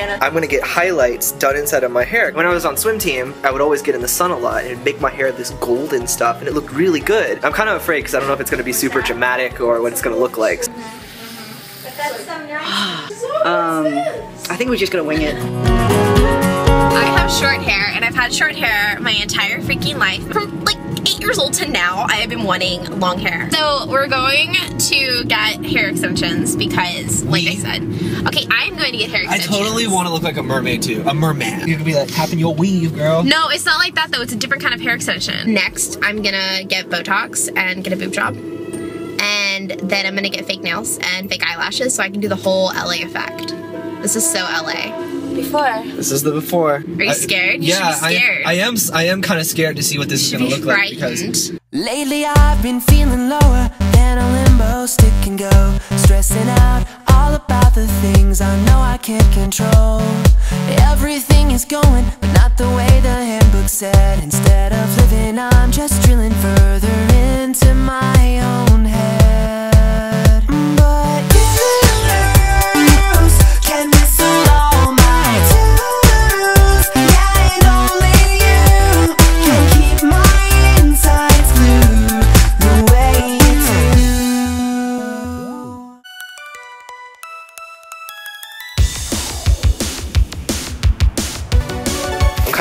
Hannah. I'm gonna get highlights done inside of my hair. When I was on swim team, I would always get in the sun a lot and it'd make my hair this golden stuff and it looked really good. I'm kind of afraid because I don't know if it's gonna be super dramatic or what it's gonna look like. Um, I think we're just gonna wing it. I have short hair and I've had short hair my entire freaking life. From like eight years old to now, I have been wanting long hair. So we're going to get hair extensions because, like I said, okay, I'm going to get hair extensions. I totally want to look like a mermaid too. A merman. You could be like tapping your weave, girl. No, it's not like that though. It's a different kind of hair extension. Next, I'm gonna get Botox and get a boob job. And then I'm gonna get fake nails and fake eyelashes so I can do the whole LA effect. This is so LA. Before. This is the before. Are you scared? You yeah, should be scared. I, I am. I am kind of scared to see what this is gonna Be look like because Lately I've been feeling lower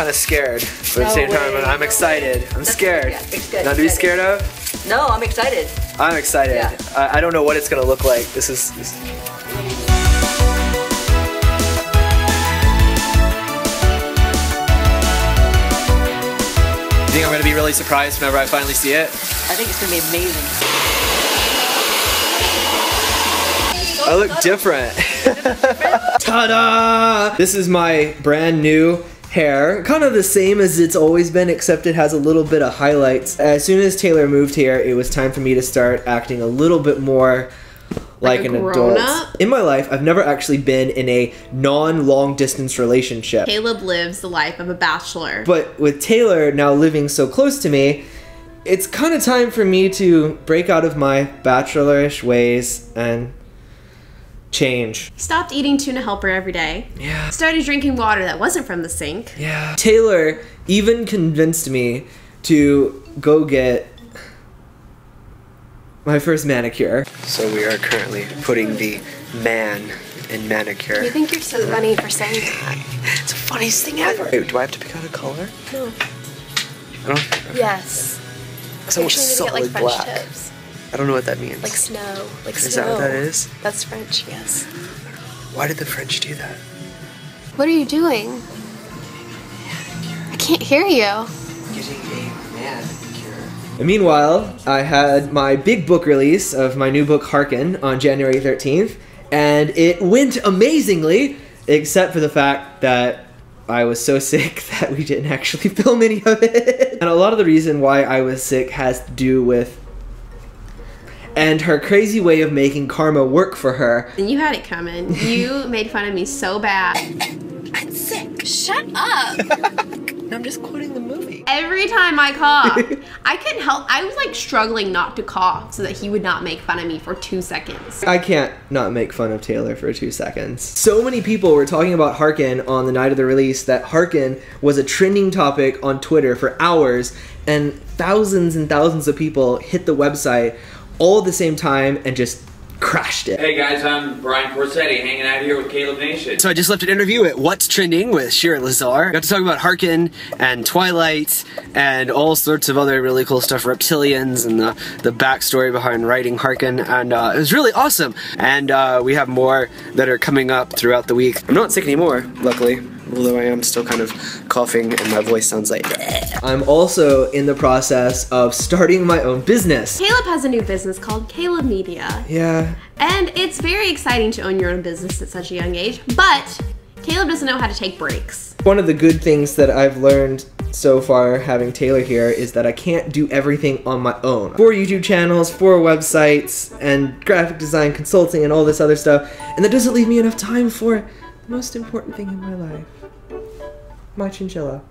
kind of scared, but at the same time, way. I'm excited. I'm scared. yeah, good, Not to be scared of. No, I'm excited. I'm excited. Yeah. I, I don't know what it's gonna look like. This is. This, You think I'm gonna be really surprised whenever I finally see it? I think it's gonna be amazing. I look different. Ta-da! This is my brand new hair. Kind of the same as it's always been, except it has a little bit of highlights. As soon as Taylor moved here, it was time for me to start acting a little bit more like, Like an adult. grown-up? In my life, I've never actually been in a non-long distance relationship. Kaleb lives the life of a bachelor. But with Taylor now living so close to me, it's kind of time for me to break out of my bachelorish ways and change. Stopped eating tuna helper every day. Yeah. Started drinking water that wasn't from the sink. Yeah. Taylor even convinced me to go get my first manicure. So we are currently putting the man in manicure. You think you're so funny for saying that? It's the funniest thing ever. Wait, do I have to pick out a color? No. I don't. Yes. It's almost solid black. tips. I don't know what that means. Like snow. Like is snow. that what that is? That's French, yes. Why did the French do that? What are you doing? I can't hear you. Getting a manicure. Meanwhile, I had my big book release of my new book Harken on January 13th, and it went amazingly, except for the fact that I was so sick that we didn't actually film any of it. And a lot of the reason why I was sick has to do with and her crazy way of making karma work for her. And you had it coming. You made fun of me so bad. I'm sick. Shut up. I'm just quoting the movie. Every time I coughed, I couldn't help. I was like struggling not to cough so that he would not make fun of me for two seconds. I can't not make fun of Taylor for two seconds. So many people were talking about Harken on the night of the release that Harken was a trending topic on Twitter for hours, and thousands and thousands of people hit the website all at the same time and just crashed it. Hey guys, I'm Brian Corsetti, hanging out here with Kaleb Nation. So I just left an interview at What's Trending with Shira Lazar. Got to talk about Harken and Twilight and all sorts of other really cool stuff, reptilians and the, the backstory behind writing Harken, and uh, it was really awesome. And uh, we have more that are coming up throughout the week. I'm not sick anymore, luckily. Although I am still kind of coughing and my voice sounds like. Eh. I'm also in the process of starting my own business. Kaleb has a new business called Kaleb Media. Yeah, And it's very exciting to own your own business at such a young age, but Kaleb doesn't know how to take breaks. One of the good things that I've learned so far having Taylor here is that I can't do everything on my own. Four YouTube channels, four websites, and graphic design consulting and all this other stuff, and that doesn't leave me enough time for the most important thing in my life. My chinchilla.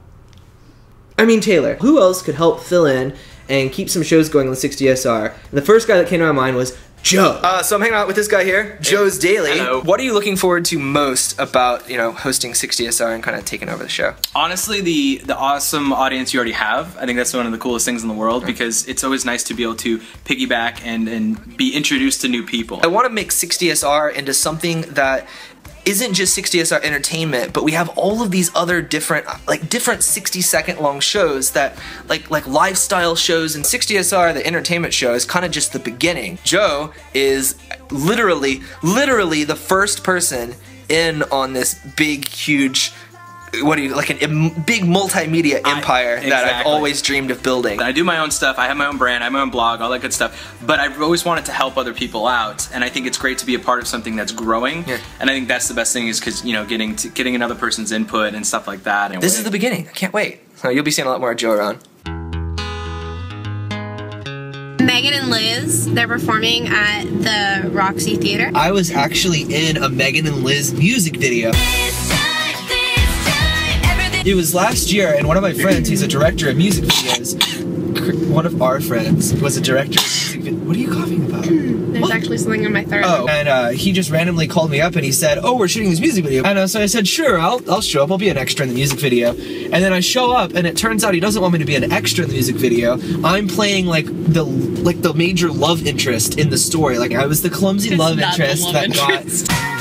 I mean Taylor. Who else could help fill in and keep some shows going on the 60SR? And the first guy that came to my mind was Joe. Uh, so I'm hanging out with this guy here, Joe's Daily. Hello. What are you looking forward to most about, you know, hosting 60SR and kind of taking over the show? Honestly, the the awesome audience you already have, I think that's one of the coolest things in the world because it's always nice to be able to piggyback and and be introduced to new people. I want to make 60SR into something that isn't just 60SR entertainment, but we have all of these other different like different 60 second long shows that like like lifestyle shows and 60SR the entertainment show is kind of just the beginning. Joe is literally literally the first person in on this big huge what do you like an im- big multimedia I- empire that I've always dreamed of building. I do my own stuff. I have my own brand. I have my own blog, all that good stuff. But I've always wanted to help other people out, and I think it's great to be a part of something that's growing. Yeah. And I think that's the best thing is because you know getting to, getting another person's input and stuff like that. And This is the beginning. I can't wait. So you'll be seeing a lot more of Joe around. Megan and Liz, they're performing at the Roxy Theater. I was actually in a Megan and Liz music video. It was last year, and one of my friends, he's a director of music videos. One of our friends was a director of music videos. What are you coughing about? There's actually something in my throat. Oh, and uh, he just randomly called me up and he said, "Oh, we're shooting this music video." And uh, so I said, "Sure, I'll I'll show up. I'll be an extra in the music video." And then I show up, and it turns out he doesn't want me to be an extra in the music video. I'm playing like the like the major love interest in the story. Like I was the clumsy love not the interest that got.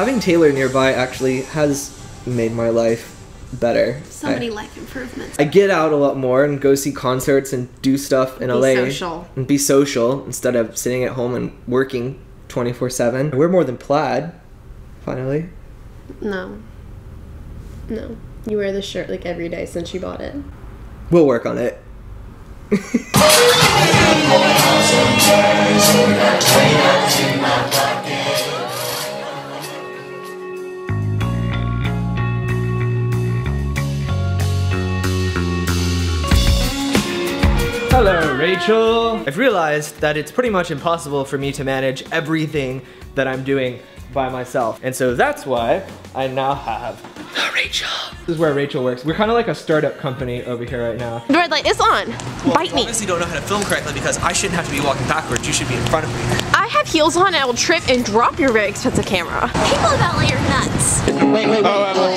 Having Taylor nearby actually has made my life better. so I- many life improvements. I get out a lot more and go see concerts and do stuff in LA. social. And be social instead of sitting at home and working 24 7. We're more than plaid, finally. No. No. You wear this shirt like every day since you bought it. We'll work on it. Hello, Rachel. I've realized that it's pretty much impossible for me to manage everything that I'm doing by myself. And so that's why I now have Rachel. this is where Rachel works. We're kind of like a startup company over here right now. The red light is on. Bite me. obviously don't know how to film correctly because I shouldn't have to be walking backwards. You should be in front of me. I have heels on. And I will trip and drop your very expensive camera. People about your nuts. Oh,